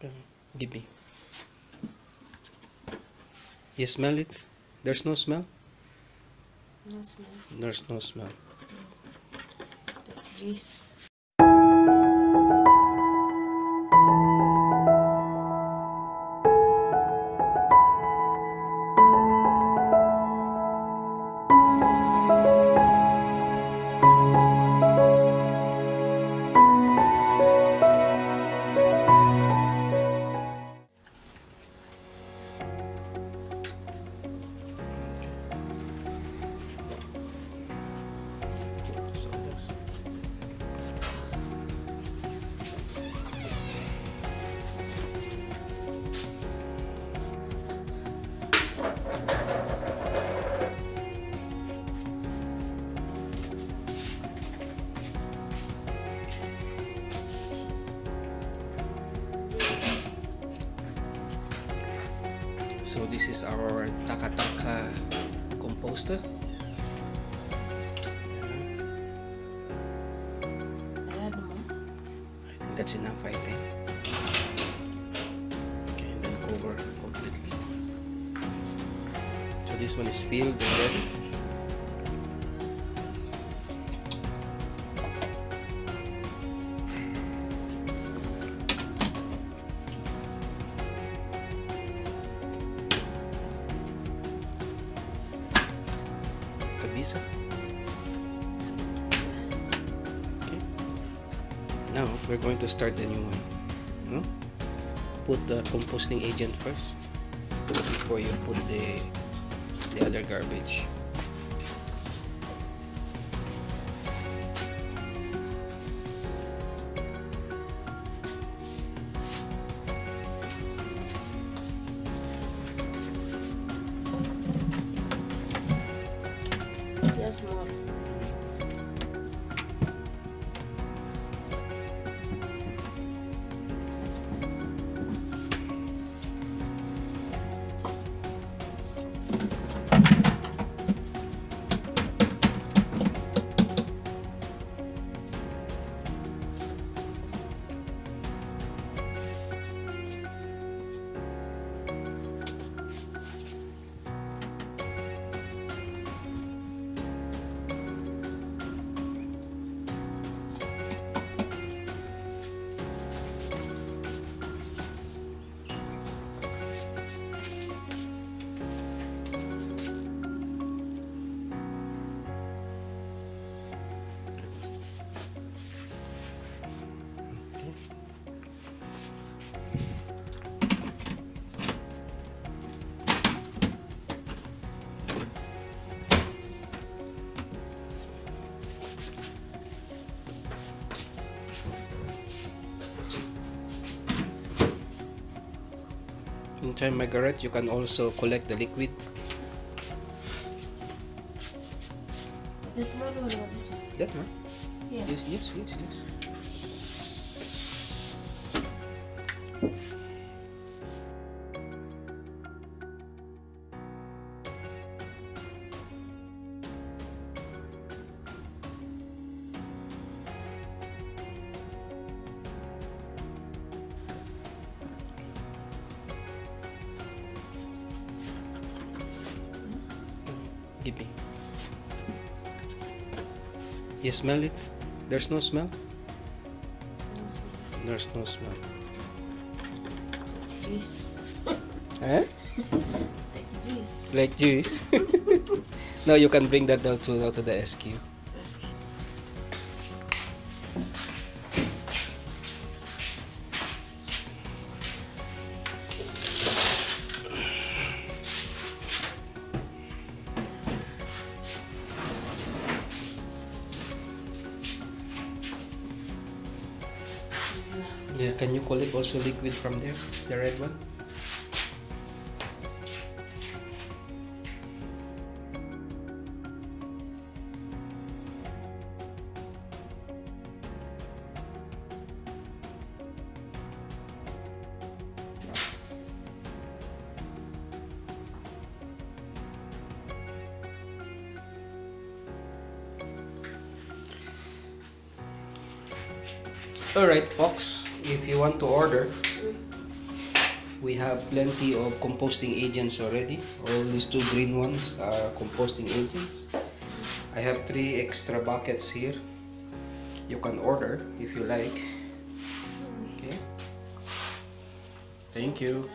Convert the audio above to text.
Give me. You smell it? There's no smell? No smell. There's no smell. The juice. So this is our Takataka composter. I think that's enough, I think. Okay, and then cover completely. So this one is filled already. Kabisa. Now we're going to start the new one. No? Put the composting agent first before you put the the other garbage. Yes, more. Meantime, Margaret, you can also collect the liquid. This one or not this one? That one? Yeah. Yes, yes, yes, yes. You smell it? There's no smell? No smell. There's no smell. Juice. Huh? Eh? Like juice. Like juice? now you can bring that down to, to the SQ. Yeah, can you collect also liquid from there? The red one? Alright, folks, if you want to order, we have plenty of composting agents already. All these two green ones are composting agents. I have three extra buckets here. You can order if you like. Okay. Thank you.